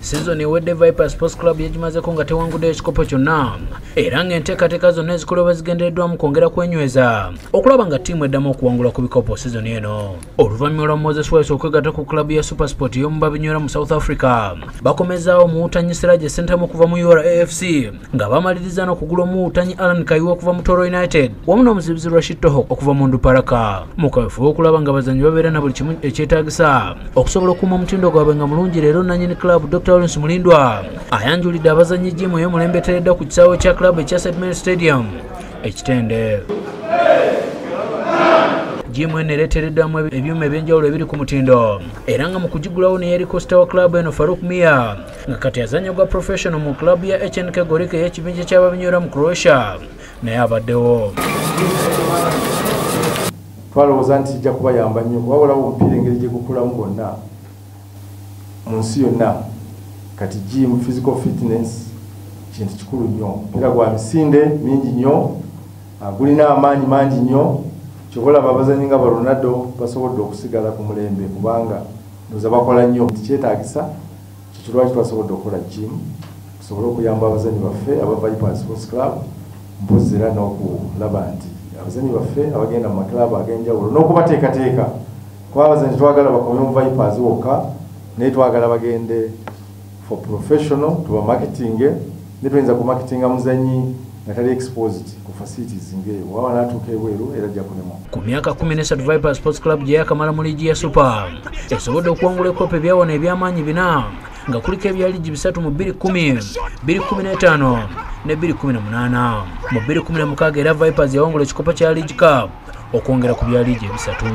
sizoni ewedde viper sports club yagimazeko nga tewanguddeyo ekikopo kyonna. Era ng'enteekateeka zonna ezikolebwa zigendereddwamu kwongera kwenyweza. Okulaba nga ttiimu eddamu okuwangula ku bikopo sizoni eno. Oluvannyuma lwa moses wise okwegatta ku klabu ya supersport ey'omu babinywera mu south africa bakomezaawo omuwutanyisira gye sentamu okuva mu ura afc nga bamaliriza n'okugula omuwutanyi alan kayiwa okuva mu toro united wamu n'omuzibizi rashid toho okuva mu nduparaka. Mu kaweefube okulaba nga abazannyi babeera na buli kimu ekyetaagisa. Okusobola okuuma omutindo gwabwe nga mulungi leero nannyini klabu dr. Lawrence mulindwa ayanjulidde abazannyi jimu ey'omulembeteredda ku kisaawe kya klabu ekya sedman stadium ekitende. Jimu eno ereetereddwamu ebyuma ebyenjawulo ebiri ku mutindo. Era nga mu kugigulawo neyeri costa wa klabu eno faruk mia nga kati azanya gwa professional mu klabu ya hnk gorika ey'ekibinja ky'ababinywera mu croatia naye abaddewo. Twalowooza nti kijja kubayamba nnyo wabulawo omupiira engeri gye gukulamu gwonna mu nsi yonna kati gym physical fitness kintu kikulu nnyo. Omupiira gwa misinde mingi nnyo gulina amaanyi mangi nnyo. Kyobalaba abazanyi nga baronaldo basobodde okusigala ku mulembe kubanga ndoza bakola nnyo. Tikyetagisa kikilwaki twasobodde okukola gym? Tusobole okuyamba abazanyi baffe aba vipers sports club mpozi era n'okulaba nti abazanyi baffe abagenda mu maklabu ag'enjawulo n'okubateekateeka. Kuba abazanyi twagala bakome mu vipers wokka naye twagala bagende for professional tuba marketinge ne tuyinza kumarketinga muzanyi nga tali exposed ku facilities ngaeyo waba natuuka ebweru era ajja kulema. Ku myaka 13 survivor sports club gye yakamala mu liigi ya super esobodde okuwangula ekopo ebyawano ebyamaanyi bina nga kuliko ebya liigi bisatu mu 210 215 ne 218 mu 216 era vipers yawangula ekikopo kya league cup okwongera ku bya liigi ebisatu